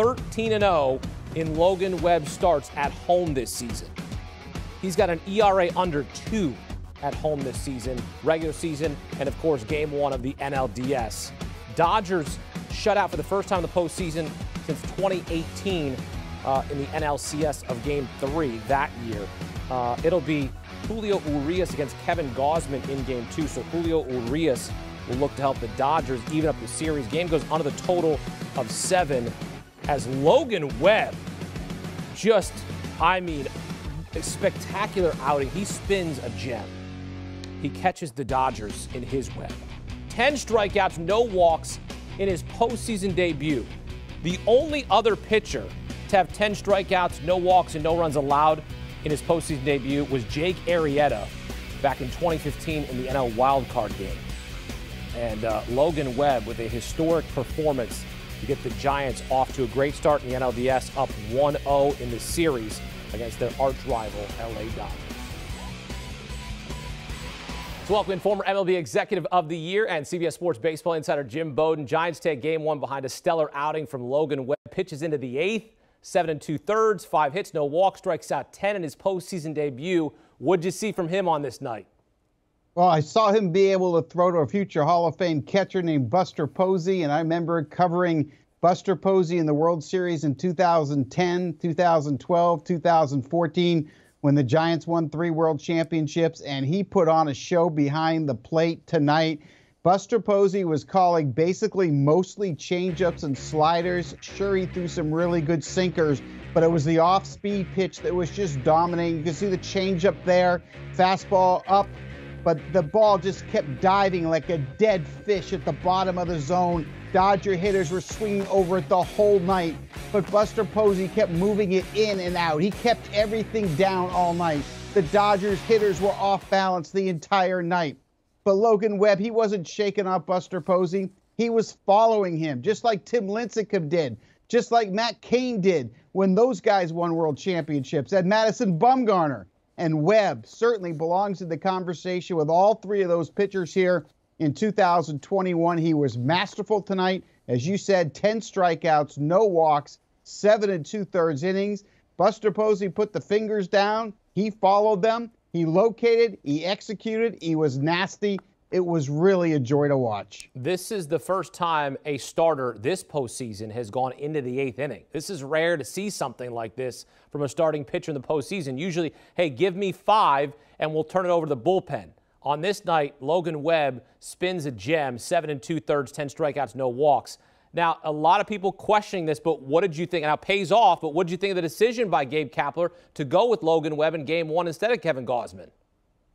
13 0 in Logan Webb starts at home this season. He's got an ERA under two at home this season, regular season, and of course, game one of the NLDS. Dodgers shut out for the first time in the postseason since 2018 uh, in the NLCS of game three that year. Uh, it'll be Julio Urias against Kevin Gausman in game two. So Julio Urias will look to help the Dodgers even up the series. Game goes under the total of seven as Logan Webb just, I mean, a spectacular outing. He spins a gem. He catches the Dodgers in his web. 10 strikeouts, no walks in his postseason debut. The only other pitcher to have 10 strikeouts, no walks, and no runs allowed in his postseason debut was Jake Arrieta back in 2015 in the NL wildcard game. And uh, Logan Webb with a historic performance to get the Giants off to a great start in the NLDS, up 1 0 in the series against their arch rival, LA Dodgers. So welcome in former MLB Executive of the Year and CBS Sports Baseball insider Jim Bowden. Giants take game one behind a stellar outing from Logan Webb. Pitches into the eighth, seven and two thirds, five hits, no walk, strikes out 10 in his postseason debut. What'd you see from him on this night? Well, I saw him be able to throw to a future Hall of Fame catcher named Buster Posey, and I remember covering Buster Posey in the World Series in 2010, 2012, 2014 when the Giants won three world championships, and he put on a show behind the plate tonight. Buster Posey was calling basically mostly changeups and sliders. Sure, he threw some really good sinkers, but it was the off speed pitch that was just dominating. You can see the changeup there, fastball up, but the ball just kept diving like a dead fish at the bottom of the zone. Dodger hitters were swinging over it the whole night, but Buster Posey kept moving it in and out. He kept everything down all night. The Dodgers hitters were off balance the entire night. But Logan Webb, he wasn't shaking off Buster Posey. He was following him, just like Tim Lincecum did, just like Matt Cain did when those guys won world championships. And Madison Bumgarner and Webb certainly belongs in the conversation with all three of those pitchers here in 2021. He was masterful tonight. As you said, 10 strikeouts, no walks, seven and two thirds innings. Buster Posey put the fingers down. He followed them. He located. He executed. He was nasty. It was really a joy to watch. This is the first time a starter this postseason has gone into the eighth inning. This is rare to see something like this from a starting pitcher in the postseason. Usually, hey, give me five and we'll turn it over to the bullpen. On this night, Logan Webb spins a gem, seven and two thirds, 10 strikeouts, no walks. Now, a lot of people questioning this, but what did you think? Now, pays off, but what did you think of the decision by Gabe Kapler to go with Logan Webb in game one instead of Kevin Gausman?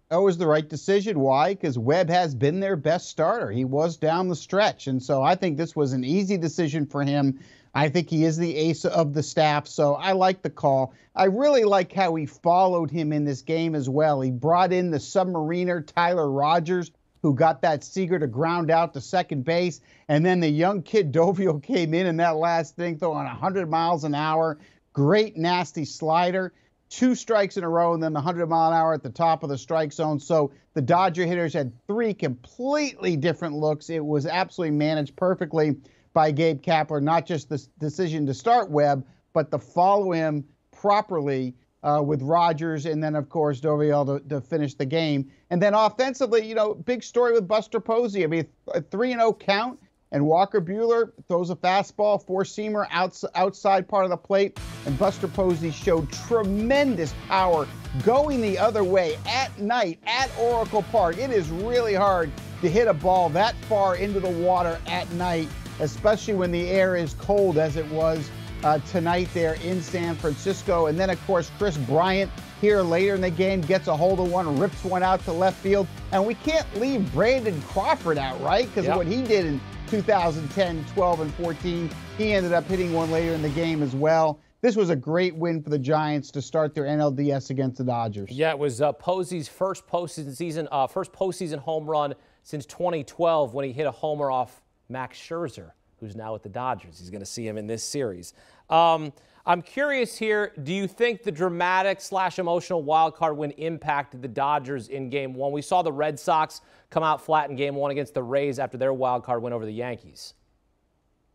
That was the right decision. Why? Because Webb has been their best starter. He was down the stretch. And so I think this was an easy decision for him. I think he is the ace of the staff, so I like the call. I really like how he followed him in this game as well. He brought in the submariner Tyler Rogers, who got that Seager to ground out to second base, and then the young kid Doval came in in that last thing, throwing 100 miles an hour. Great nasty slider. Two strikes in a row, and then the 100 mile an hour at the top of the strike zone. So the Dodger hitters had three completely different looks. It was absolutely managed perfectly by Gabe Kapler, not just the decision to start Webb, but to follow him properly uh, with Rogers and then, of course, Doval to, to, finish the game. And then offensively, you know, big story with Buster Posey. I mean, a 3 0 count, and Walker Buehler throws a fastball, four seamer outs, outside part of the plate. And Buster Posey showed tremendous power going the other way at night at Oracle Park. It is really hard to hit a ball that far into the water at night especially when the air is cold as it was uh, tonight there in San Francisco. And then, of course, Kris Bryant here later in the game gets a hold of one, rips one out to left field. And we can't leave Brandon Crawford out, right? Because yep. what he did in 2010, 12, and 14, he ended up hitting one later in the game as well. This was a great win for the Giants to start their NLDS against the Dodgers. Yeah, it was uh, Posey's first postseason season, uh, first postseason home run since 2012 when he hit a homer off Max Scherzer, who's now with the Dodgers. He's going to see him in this series. Um, I'm curious here. Do you think the dramatic slash emotional wild card win impacted the Dodgers in Game One? We saw the Red Sox come out flat in Game One against the Rays after their wild card win over the Yankees.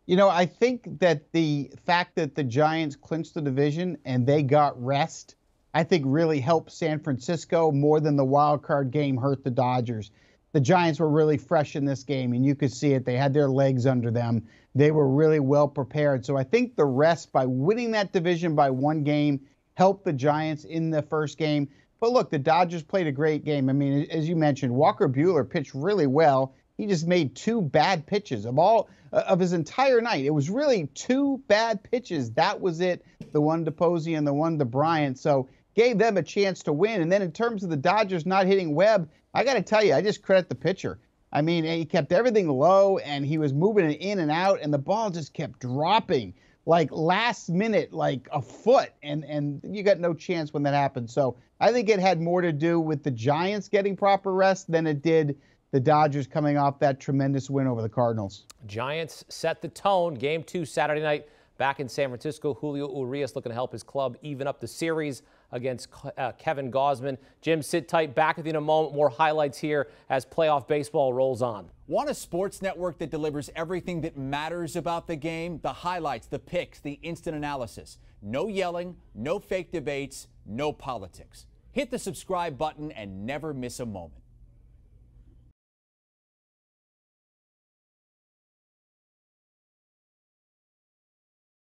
You know, I think that the fact that the Giants clinched the division and they got rest, I think really helped San Francisco more than the wild card game hurt the Dodgers. The Giants were really fresh in this game, and you could see it. They had their legs under them. They were really well prepared. So I think the rest by winning that division by one game helped the Giants in the first game. But look, the Dodgers played a great game. I mean, as you mentioned, Walker Buehler pitched really well. He just made two bad pitches of all uh, of his entire night. It was really two bad pitches. That was it. The one to Posey and the one to Bryant. So gave them a chance to win. And then in terms of the Dodgers not hitting Webb, I got to tell you, I just credit the pitcher. I mean, he kept everything low and he was moving it in and out, and the ball just kept dropping like last minute, like a foot, and and you got no chance when that happened. So I think it had more to do with the Giants getting proper rest than it did the Dodgers coming off that tremendous win over the Cardinals. Giants set the tone. Game two Saturday night back in San Francisco. Julio Urias looking to help his club even up the series against uh, Kevin Gausman. Jim, sit tight. Back with you in a moment. More highlights here as playoff baseball rolls on. Want a sports network that delivers everything that matters about the game? The highlights, the picks, the instant analysis. No yelling, no fake debates, no politics. Hit the subscribe button and never miss a moment.